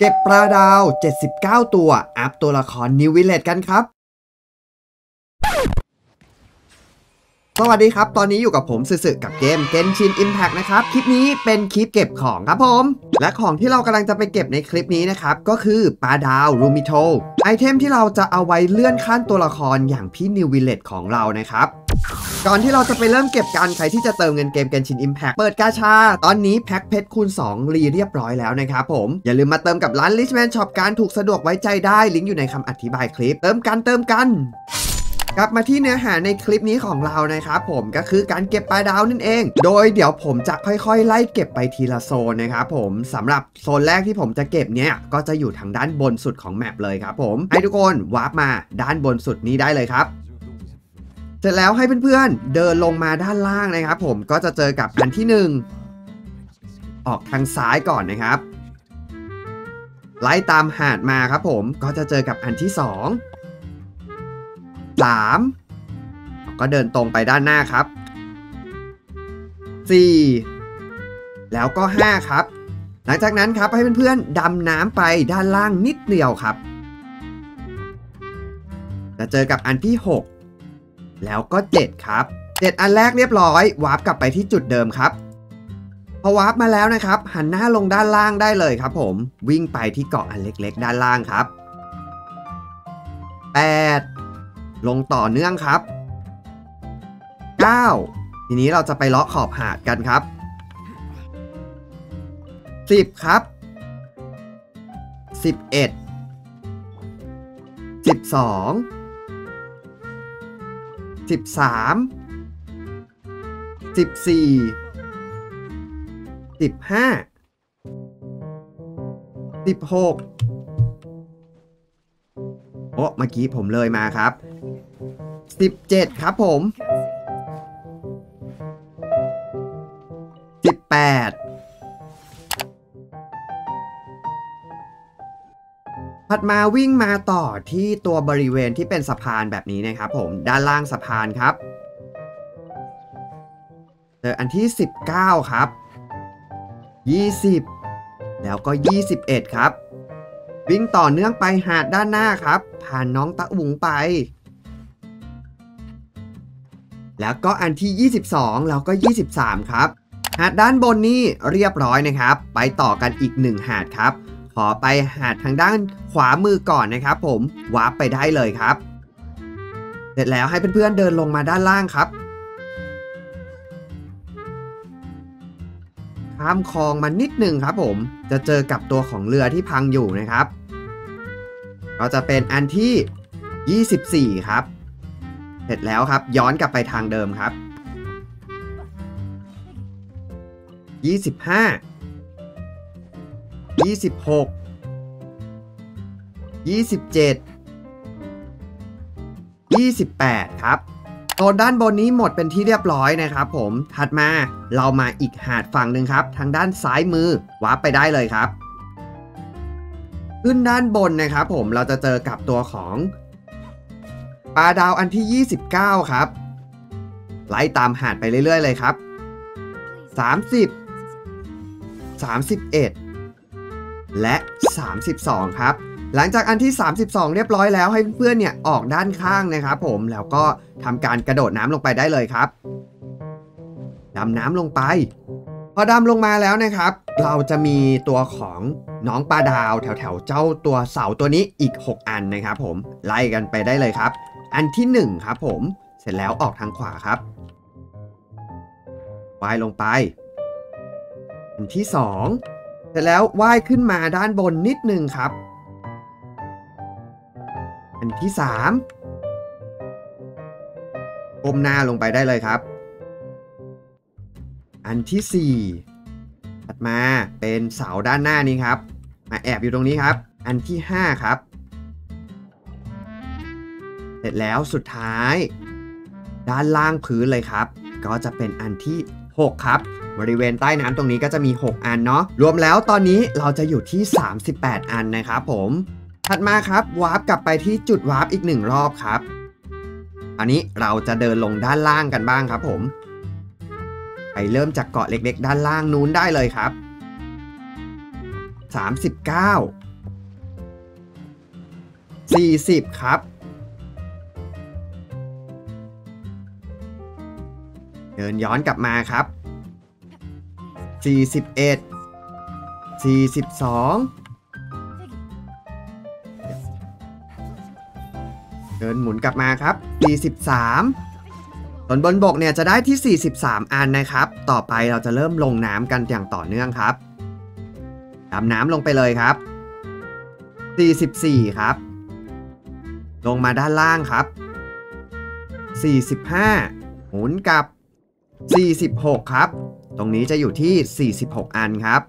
เก็บปลาดาว 79 ตัว อัพตัวละคร Neuvillette กันครับ สวัสดีครับ ตอนนี้อยู่กับผมสึสึกับเกม Genshin Impact นะครับ คลิปนี้เป็นคลิปเก็บของครับผม และของที่เรากำลังจะไปเก็บในคลิปนี้นะครับ ก็คือปลาดาว Lumitoile ไอเทมที่เราจะเอาไว้เลื่อนขั้นตัวละครอย่างพี่ Neuvillette ของเรานะครับ ก่อนที่เราจะไปเริ่มเก็บกันใครที่จะเติมเงินเกม Genshin Impact เปิดกาชา ตอนนี้แพ็คเพชรคูณ 2 รีเรียบร้อยแล้วนะครับผม อย่าลืมมาเติมกับร้าน Richman Shop การถูกสะดวกไว้ใจได้ ลิงก์อยู่ในคำอธิบายคลิป เติมกันเติมกันกลับมาที่เนื้อหาในคลิปนี้ของเรานะครับผมก็คือการเก็บปลาดาวนั่นเอง โดยเดี๋ยวผมจะค่อยๆ ไล่เก็บไปทีละโซนนะครับผมสำหรับโซนแรกที่ผมจะเก็บเนี่ยก็จะอยู่ทางด้านบนสุดของแมปเลยครับผมให้ทุกคนวาร์ปมาด้านบนสุดนี้ได้เลยครับ สร็จแล้วให้เพื่อนๆ เดินลงมาด้านล่างนะครับ ผมก็จะเจอกับอันที่ 1 ออกทางซ้ายก่อนนะครับ ไล่ตามหาดมาครับผมก็จะเจอกับอันที่ 2 3 ก็เดินตรงไปด้านหน้าครับ 4 แล้วก็ 5 ครับ หลังจากนั้นครับให้เพื่อนๆดำน้ำไปด้านล่างนิดเดียวครับ จะเจอกับอันที่ 6 แล้วก็ 7 ครับ 7 อันแรกเรียบร้อยวาร์ปกลับไปที่จุดเดิมครับ พอวาร์ปมาแล้วนะครับ หันหน้าลงด้านล่างได้เลยครับ ผมวิ่งไปที่เกาะอันเล็ก ๆ ด้านล่างครับ 8 ลงต่อเนื่องครับ 9 ทีนี้เราจะไปเลาะขอบหาดกันครับ 10 ครับ 11 12 13 14 15 16โอ้เมื่อกี้ผมเลยมาครับ 17 ครับผม 18 ถัดมาวิ่งมาต่อที่ตัวบริเวณที่เป็นสะพานแบบนี้นะครับผมด้านล่างสะพานครับเจออันที่ 19 ครับ 20 แล้วก็ 21 ครับ วิ่งต่อเนื่องไปหาดด้านหน้าครับ ผ่านน้องตะอุ๋งไป แล้วก็อันที่ 22 แล้วก็ 23 ครับ หาดด้านบนนี่เรียบร้อยนะครับ ไปต่อกันอีก 1 หาดครับ ขอไปหาดทางด้านขวามือก่อนนะครับ ผมวาร์ปไปได้เลยครับ เสร็จแล้วให้เพื่อนๆเดินลงมาด้านล่างครับ ข้ามคลองมานิดหนึ่งครับผมจะเจอกับตัวของเรือที่พังอยู่นะครับ ก็จะเป็นอันที่ 24 ครับ เสร็จแล้วครับย้อนกลับไปทางเดิมครับ 25 26 27 28 ครับโซนด้านบนนี้หมดเป็นที่เรียบร้อยนะครับผม ถัดมาเรามาอีกหาดฝั่งหนึ่งครับ ทางด้านซ้ายมือวาร์ปไปได้เลยครับ ขึ้นด้านบนนะครับผมเราจะเจอกับตัวของปลาดาวอันที่ 29 ครับ ไล่ตามหาดไปเรื่อยๆเลยครับ 30 31 และ 32 ครับ หลังจากอันที่ 32 เรียบร้อยแล้วให้เพื่อนๆเนี่ยออกด้านข้างนะครับผมแล้วก็ทำการกระโดดน้ำลงไปได้เลยครับดำน้ำลงไป พอดำลงมาแล้วนะครับ เราจะมีตัวของน้องปลาดาวแถวๆเจ้าตัวเสาตัวนี้อีก 6 อันนะครับผมไล่กันไปได้เลยครับ อันที่ 1 ครับผมเสร็จแล้วออกทางขวาครับว่ายลงไป อันที่ 2 เสร็จแล้วว่ายขึ้นมาด้านบนนิดนึงครับ อันที่3ก้มหน้าลงไปได้เลยครับ อันที่4ถัดมาเป็นเสาด้านหน้านี้ครับ มาแอบอยู่ตรงนี้ครับ อันที่5ครับ เสร็จแล้วสุดท้าย ด้านล่างพื้นเลยครับ ก็จะเป็นอันที่ 6 ครับ บริเวณใต้น้ำตรงนี้ก็จะมี 6 อันเนาะรวมแล้วตอนนี้เราจะอยู่ที่ 38 อันนะครับผมถัดมาครับวาร์ปกลับไปที่จุดวาร์ปอีกหนึ่งรอบครับ อันนี้เราจะเดินลงด้านล่างกันบ้างครับผม ไปเริ่มจากเกาะเล็กๆ ด้านล่างนู้นได้เลยครับ 39 40 ครับ เดินย้อนกลับมาครับ 41 42 เดินหมุนกลับมาครับ 43ส่วนบนบกเนี่ยจะได้ที่ 43 อันนะครับ ต่อไปเราจะเริ่มลงน้ำกันอย่างต่อเนื่องครับดำน้ำลงไปเลยครับ 44 ครับ ลงมาด้านล่างครับ 45 หมุนกลับ 46 ครับ ตรงนี้จะอยู่ที่ 46 อันครับ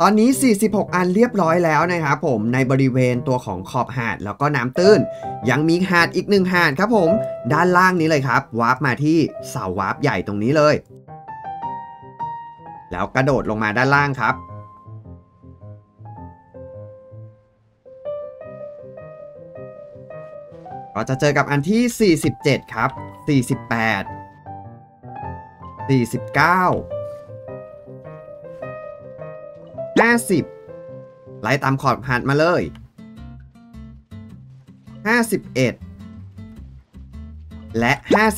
ตอนนี้ 46 อันเรียบร้อยแล้วนะครับผม ในบริเวณตัวของขอบหาดแล้วก็น้ำตื้น ยังมีหาดอีกหนึ่งหาดครับผม ด้านล่างนี้เลยครับ วาร์ปมาที่เสาวาร์ปใหญ่ตรงนี้เลย แล้วกระโดดลงมาด้านล่างครับก็จะเจอกับอันที่ 47 ครับ 48 49 50 ไล่ตามขอบหาดมาเลย 51 และ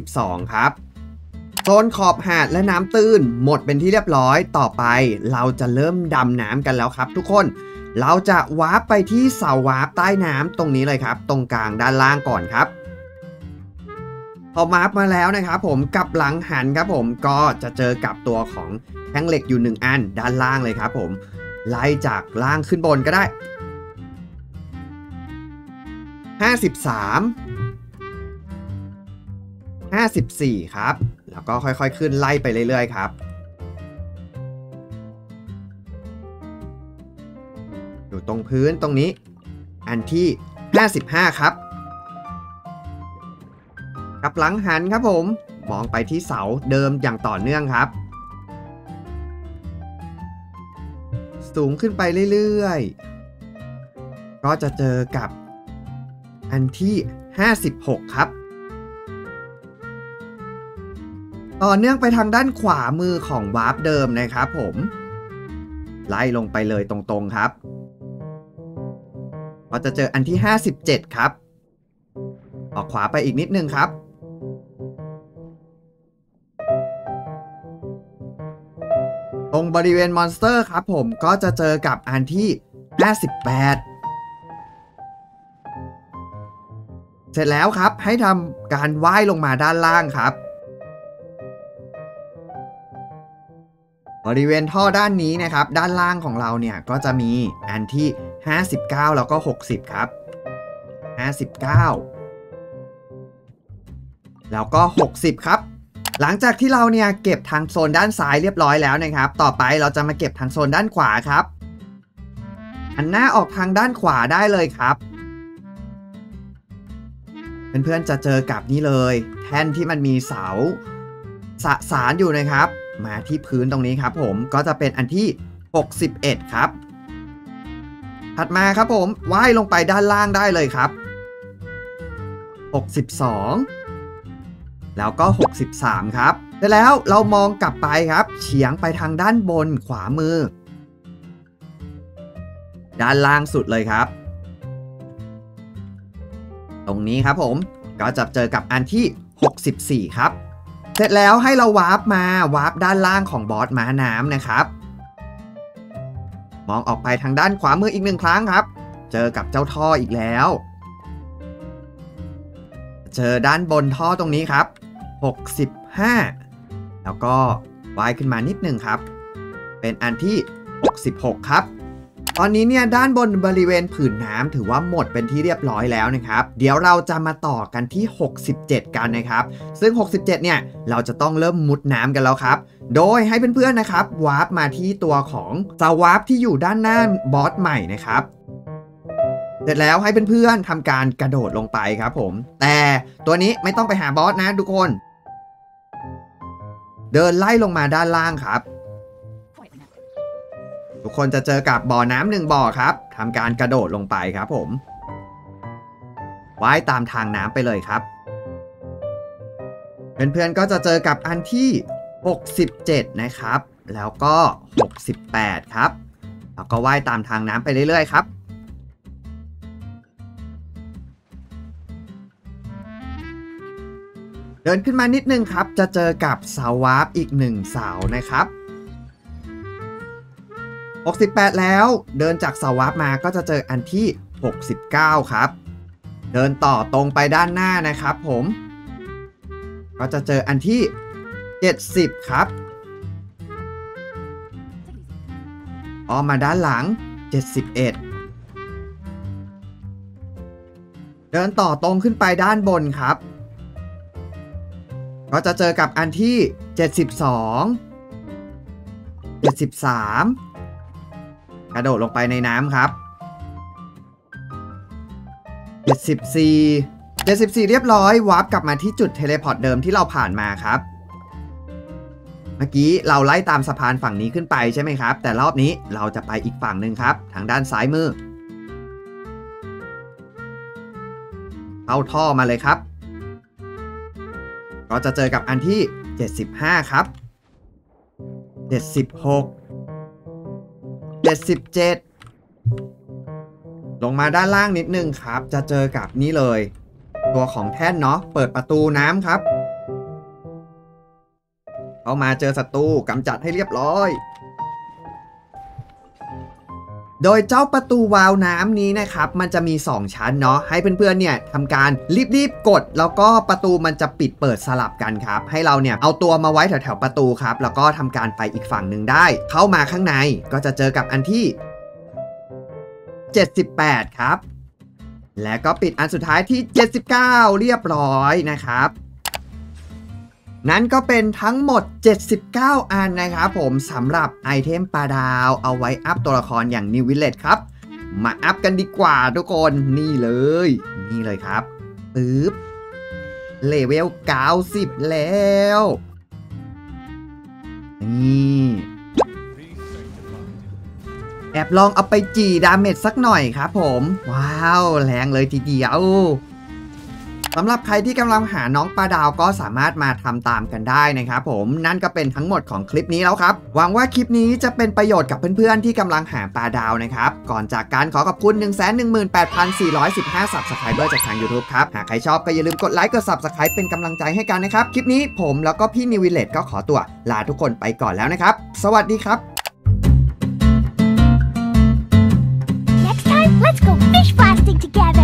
52 ครับโซนขอบหาดและน้ำตื้นหมดเป็นที่เรียบร้อยต่อไป เราจะเริ่มดำน้ำกันแล้วครับ ทุกคนเราจะวาร์ปไปที่เสาวาร์ปใต้น้ำตรงนี้เลยครับ ตรงกลางด้านล่างก่อนครับพอวาร์ปมาแล้วนะครับผมกลับหลังหันครับผมก็จะเจอกับตัวของแท่งเหล็กอยู่ 1 อันด้านล่างเลยครับผม ไล่จากล่างขึ้นบนก็ได้ 53 54 ครับ แล้วก็ค่อยๆขึ้นไล่ไปเรื่อยๆครับ อยู่ตรงพื้นตรงนี้ อันที่ 55 ครับกับหลังหันครับผม มองไปที่เสาเดิมอย่างต่อเนื่องครับ สูงขึ้นไปเรื่อยๆ ก็จะเจอกับอันที่ 56 ครับ ต่อเนื่องไปทางด้านขวามือของวาร์ปเดิมนะครับผม ไล่ลงไปเลยตรงๆครับก็จะเจออันที่ 57 ครับ ออกขวาไปอีกนิดนึงครับ ตรงบริเวณมอนสเตอร์ครับผมก็จะเจอกับอันที่ 58 เสร็จแล้วครับให้ทำการว่ายลงมาด้านล่างครับ บริเวณท่อด้านนี้นะครับ ด้านล่างของเราเนี่ยก็จะมีอันที่ 59 แล้วก็ 60 ครับ 59 แล้วก็ 60 ครับ หลังจากที่เราเนี่ยเก็บทางโซนด้านซ้ายเรียบร้อยแล้วนะครับ ต่อไปเราจะมาเก็บทางโซนด้านขวาครับหันหน้าออกทางด้านขวาได้เลยครับเพื่อนๆจะเจอกับนี่เลย แท่นที่มันมีเสาสสารอยู่นะครับ มาที่พื้นตรงนี้ครับ ผมก็จะเป็นอันที่ 61 ครับ ถัดมาครับผมว่ายลงไปด้านล่างได้เลยครับ 62 แล้วก็ 63 ครับเสร็จแล้วเรามองกลับไปครับ เฉียงไปทางด้านบนขวามือ ด้านล่างสุดเลยครับ ตรงนี้ครับผมก็จะเจอกับอันที่ 64 ครับ เสร็จแล้วให้เราวาร์ปมาวาร์ปด้านล่างของบอสม้าน้ำนะครับ มองออกไปทางด้านขวามืออีกหนึ่งครั้งครับ เจอกับเจ้าท่ออีกแล้ว เจอด้านบนท่อตรงนี้ครับ 65 แล้วก็ว่ายขึ้นมานิดหนึ่งครับ เป็นอันที่ 66 ครับ ตอนนี้เนี่ยด้านบนบริเวณผืนน้ำถือว่าหมดเป็นที่เรียบร้อยแล้วนะครับ เดี๋ยวเราจะมาต่อกันที่ 67 กันนะครับ ซึ่ง 67 เนี่ยเราจะต้องเริ่มมุดน้ำกันแล้วครับ โดยให้เพื่อนๆนะครับวาร์ปมาที่ตัวของเสา warp ที่อยู่ด้านหน้าบอสใหม่นะครับเสร็จแล้วให้เพื่อนๆทำการกระโดดลงไปครับผม แต่ตัวนี้ไม่ต้องไปหาบอสนะทุกคน เดินไล่ลงมาด้านล่างครับ ทุกคนจะเจอกับบ่อน้ำหนึ่งบ่อครับทำการกระโดดลงไปครับผมว่ายตามทางน้ำไปเลยครับ เพื่อนๆก็จะเจอกับอันที่ 67 นะครับ แล้วก็ 68 ครับ แล้วก็ว่ายตามทางน้ำไปเรื่อยๆครับ ดินขึ้นมานิดนึงครับ จะเจอกับเสาวาร์ปอีกหนึ่งเสานะครับ 68 แล้ว เดินจากเสาวาร์ปมาก็จะเจออันที่ 69 ครับ เดินต่อตรงไปด้านหน้านะครับผม ก็จะเจออันที่ 70 ครับออกมาด้านหลัง 71เดินต่อตรงขึ้นไปด้านบนครับ ก็จะเจอกับอันที่ 72 73 กระโดดลงไปในน้ำครับ 74 74 เรียบร้อย warp กลับมาที่จุด teleport เดิมที่เราผ่านมาครับ เมื่อกี้เราไล่ตามสะพานฝั่งนี้ขึ้นไปใช่ไหมครับ แต่รอบนี้เราจะไปอีกฝั่งหนึ่งครับ ทางด้านซ้ายมือ เข้าท่อมาเลยครับ ก็จะเจอกับอันที่ 75 ครับ 76 77 ลงมาด้านล่างนิดนึงครับ จะเจอกับนี่เลย ตัวของแท่นเนาะเปิดประตูน้ำครับ เข้ามาเจอศัตรูกำจัดให้เรียบร้อย โดยเจ้าประตูวาล์วน้ำนี้นะครับ มันจะมี 2 ชั้นเนาะให้เพื่อนๆเนี่ยทำการรีบๆกด แล้วก็ประตูมันจะปิดเปิดสลับกันครับ ให้เราเนี่ยเอาตัวมาไว้แถวๆประตูครับ แล้วก็ทำการไปอีกฝั่งหนึ่งได้ เข้ามาข้างในก็จะเจอกับอันที่ 78 ครับ และก็ปิดอันสุดท้ายที่ 79 เรียบร้อยนะครับ นั้นก็เป็นทั้งหมด 79 อันนะครับผมสำหรับ item ปลาดาวเอาไว้อัพตัวละครอย่าง Neuvillette ครับ มาอัพกันดีกว่าทุกคนนี่เลย นี่เลยครับปึ๊บเลเวล 90 แล้ว นี่แอบลองเอาไปตี damage สักหน่อยครับผม ว้าว แรงเลยทีเดียว สำหรับใครที่กำลังหาน้องปลาดาวก็สามารถมาทำตามกันได้นะครับผมนั่นก็เป็นทั้งหมดของคลิปนี้แล้วครับ หวังว่าคลิปนี้จะเป็นประโยชน์กับเพื่อนๆ ที่กำลังหาปลาดาวนะครับ ก่อนจากกันขอขอบคุณ 118,415 subscriber จากทาง YouTube ครับ หากใครชอบก็อย่าลืมกดไลค์กด subscribe เป็นกำลังใจให้กันนะครับ คลิปนี้ผมแล้วก็พี่ Neuvillette ก็ขอตัวลาทุกคนไปก่อนแล้วนะครับ สวัสดีครับ Next time, let's go fish blasting together.